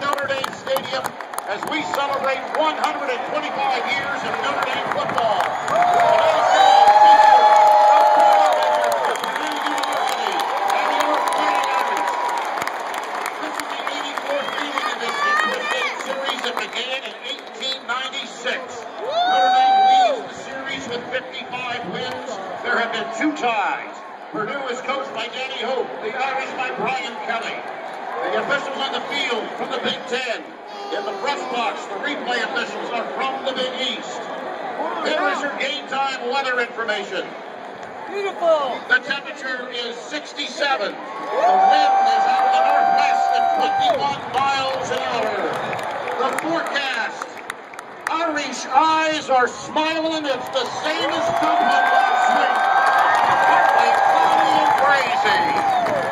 Notre Dame Stadium as we celebrate 125 years of Notre Dame football. And also feature of Purdue University and the York Fighting Irish. This is the 84th meeting of this State series that began in 1896. Notre Dame leads the series with 55 wins. There have been two ties. Purdue is coached by Danny Hope, the Irish by Brian Kelly. The officials on the field from the Big Ten. In the press box, the replay officials are from the Big East. Here is your game time weather information. Beautiful. The temperature is 67. The wind is out of the northwest at 21 miles an hour. The forecast. Irish eyes are smiling. It's the same as Dublin last week. Partly cloudy and crazy.